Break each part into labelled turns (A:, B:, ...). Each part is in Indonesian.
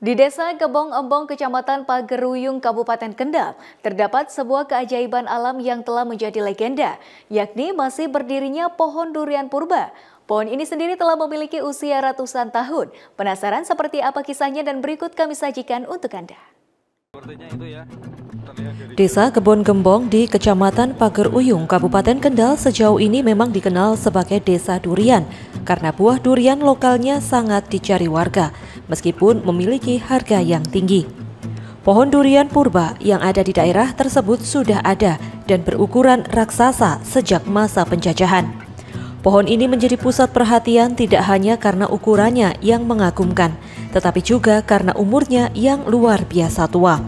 A: Di Desa Gebong-Embong, Kecamatan Pageruyung, Kabupaten Kendal, terdapat sebuah keajaiban alam yang telah menjadi legenda, yakni masih berdirinya pohon durian purba. Pohon ini sendiri telah memiliki usia ratusan tahun. Penasaran seperti apa kisahnya dan berikut kami sajikan untuk Anda.
B: Desa Kebon Gembong di Kecamatan Pageruyung, Kabupaten Kendal sejauh ini memang dikenal sebagai desa durian karena buah durian lokalnya sangat dicari warga meskipun memiliki harga yang tinggi. Pohon durian purba yang ada di daerah tersebut sudah ada dan berukuran raksasa sejak masa penjajahan. Pohon ini menjadi pusat perhatian tidak hanya karena ukurannya yang mengagumkan, tetapi juga karena umurnya yang luar biasa tua.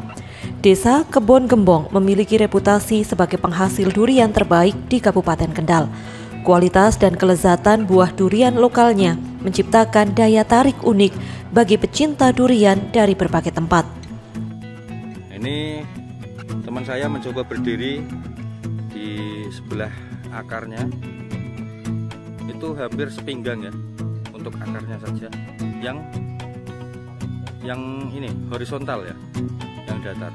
B: Desa Kebon Gembong memiliki reputasi sebagai penghasil durian terbaik di Kabupaten Kendal. Kualitas dan kelezatan buah durian lokalnya menciptakan daya tarik unik bagi pecinta durian dari berbagai tempat.
C: Ini teman saya mencoba berdiri di sebelah akarnya. Itu hampir sepinggang ya untuk akarnya saja. Yang yang ini horizontal ya, yang datar.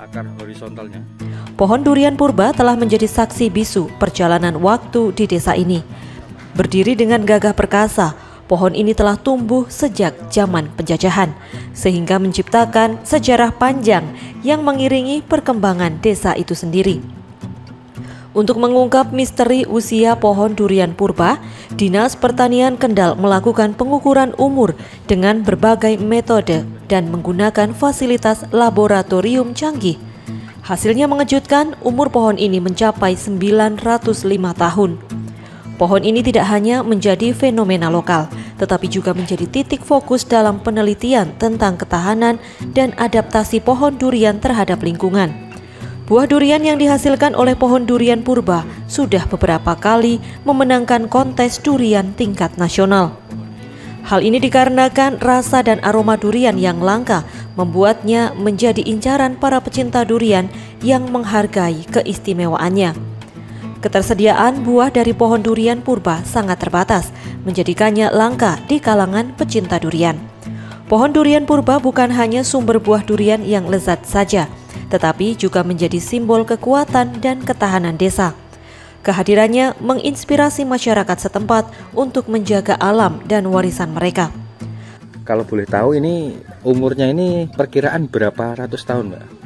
C: Akar horizontalnya.
B: Pohon durian purba telah menjadi saksi bisu perjalanan waktu di desa ini. Berdiri dengan gagah perkasa, pohon ini telah tumbuh sejak zaman penjajahan, sehingga menciptakan sejarah panjang yang mengiringi perkembangan desa itu sendiri. Untuk mengungkap misteri usia pohon durian purba, Dinas Pertanian Kendal melakukan pengukuran umur dengan berbagai metode dan menggunakan fasilitas laboratorium canggih. Hasilnya mengejutkan, umur pohon ini mencapai 905 tahun. Pohon ini tidak hanya menjadi fenomena lokal, tetapi juga menjadi titik fokus dalam penelitian tentang ketahanan dan adaptasi pohon durian terhadap lingkungan. Buah durian yang dihasilkan oleh pohon durian purba sudah beberapa kali memenangkan kontes durian tingkat nasional. Hal ini dikarenakan rasa dan aroma durian yang langka membuatnya menjadi incaran para pecinta durian yang menghargai keistimewaannya. Ketersediaan buah dari pohon durian purba sangat terbatas, menjadikannya langka di kalangan pecinta durian. Pohon durian purba bukan hanya sumber buah durian yang lezat saja, tetapi juga menjadi simbol kekuatan dan ketahanan desa. Kehadirannya menginspirasi masyarakat setempat untuk menjaga alam dan warisan mereka.
C: Kalau boleh tahu ini umurnya ini perkiraan berapa ratus tahun, Mbak?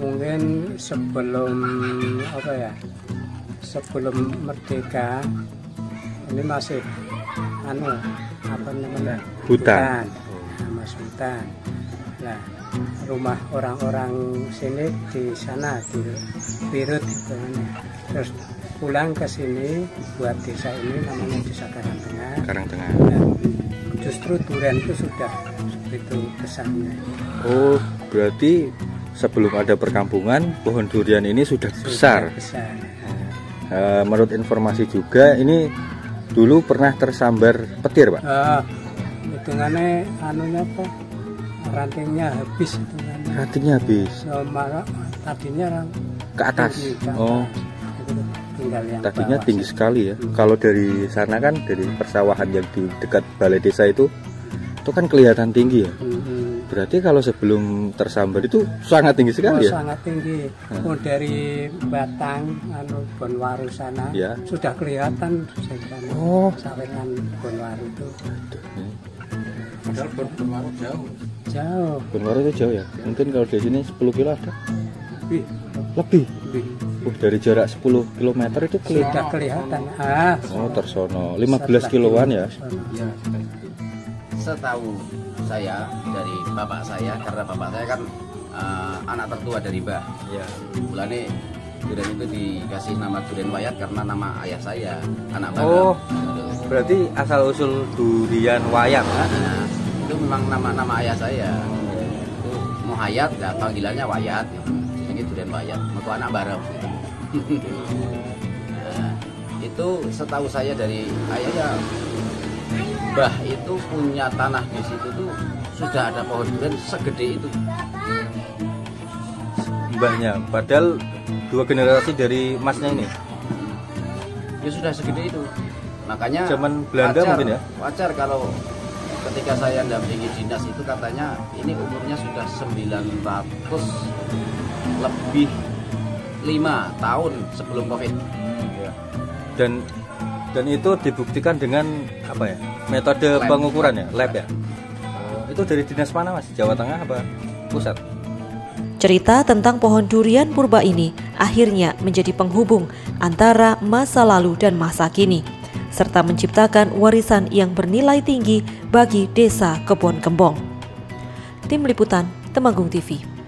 D: Mungkin sebelum apa ya? Sebelum merdeka ini masih anu apa namanya?
C: Hutan.
D: hutan. Mas hutan. Nah, rumah orang-orang sini di sana di Birut gitu. terus pulang ke sini buat desa ini namanya desa Karangtengah
C: Karangtengah
D: dan justru durian itu sudah begitu besarnya
C: oh berarti sebelum ada perkampungan pohon durian ini sudah, sudah besar, besar. Uh, menurut informasi juga ini dulu pernah tersambar petir pak uh,
D: hitungannya anunya apa rantingnya habis
C: rantingnya habis
D: so, malah, tadinya
C: ke atas tinggi, ke atas. oh tadinya bawah. tinggi sekali ya hmm. kalau dari sana kan dari persawahan yang di dekat balai desa itu itu kan kelihatan tinggi ya hmm. Berarti kalau sebelum tersambar itu sangat tinggi sekali oh, ya
D: sangat tinggi hmm. oh, dari Batang anu Bonwaru sana ya. sudah kelihatan oh sawetan Bonwaru itu
C: Padahal Bonwaru jauh Jauh. Benwaru itu jauh ya? Mungkin kalau di sini 10 kilo ada? Lebih. Lebih? Lebih. Uh, dari jarak 10 km itu kelihatan.
D: kelihatan. Ah.
C: Oh, tersono. 15 kiloan ya?
E: Iya. Setahu saya dari bapak saya karena bapak saya kan uh, anak tertua dari Mbah. Ya. Mulane durian itu dikasih nama durian wayat karena nama ayah saya, anak bapak.
C: Oh. Berarti asal usul durian wayat.
E: Nah, itu memang nama-nama ayah saya itu Muhayyat ya panggilannya Wayat ini durian Wayat untuk anak bareng nah, itu setahu saya dari ayahnya Mbah itu punya tanah di situ tuh sudah ada pohon durian segede itu.
C: Mbahnya padahal dua generasi dari masnya ini.
E: Ya sudah segede itu. Makanya
C: zaman Belanda
E: wajar,
C: mungkin ya?
E: wajar kalau ketika saya dampingi dinas itu katanya ini umurnya sudah 900 lebih 5 tahun sebelum covid.
C: Ya. Dan dan itu dibuktikan dengan apa ya? Metode
E: Lab.
C: pengukuran ya, lab ya. Oh, itu dari dinas mana Mas? Jawa Tengah apa pusat?
B: Cerita tentang pohon durian purba ini akhirnya menjadi penghubung antara masa lalu dan masa kini, serta menciptakan warisan yang bernilai tinggi bagi desa Kebon Kembong. Tim Liputan Temanggung TV